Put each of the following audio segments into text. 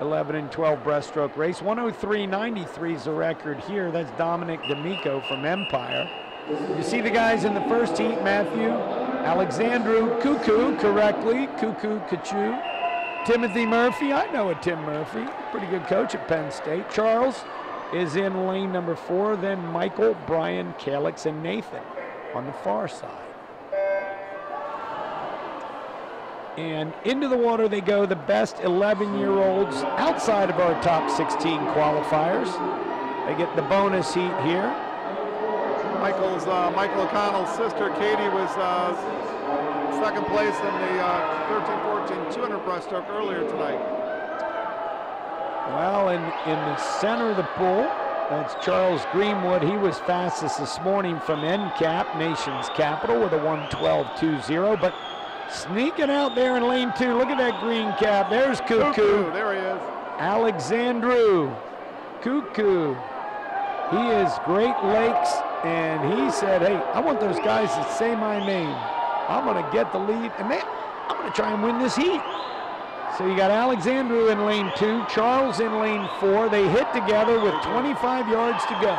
11 and 12 breaststroke race. 103.93 is the record here. That's Dominic D'Amico from Empire. You see the guys in the first heat, Matthew. Alexandru Cuckoo, correctly. Cuckoo Kachu. Timothy Murphy, I know a Tim Murphy. Pretty good coach at Penn State. Charles is in lane number four. Then Michael, Brian, Calix, and Nathan on the far side. And into the water they go, the best 11-year-olds outside of our top 16 qualifiers. They get the bonus heat here. Michael's uh, Michael O'Connell's sister Katie was uh, second place in the uh, 13-14 200 breaststroke earlier tonight. Well, in, in the center of the pool, that's Charles Greenwood. He was fastest this morning from NCAP, nation's capital, with a 112.20. But sneaking out there in lane two, look at that green cap. There's Cuckoo. Cuckoo, there he is. Alexandru Cuckoo. He is Great Lakes, and he said, hey, I want those guys to say my name. I'm going to get the lead, and man, I'm going to try and win this heat. So you got Alexandru in lane two, Charles in lane four. They hit together with 25 yards to go.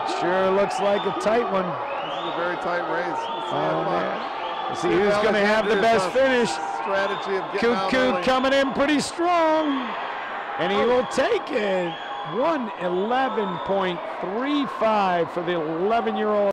It sure looks like a tight one. This is a very tight race. See Oh. See see who's going to have the best finish. Strategy of getting Cuckoo coming in pretty strong. And he oh. will take it. 111.35 for the 11 year old.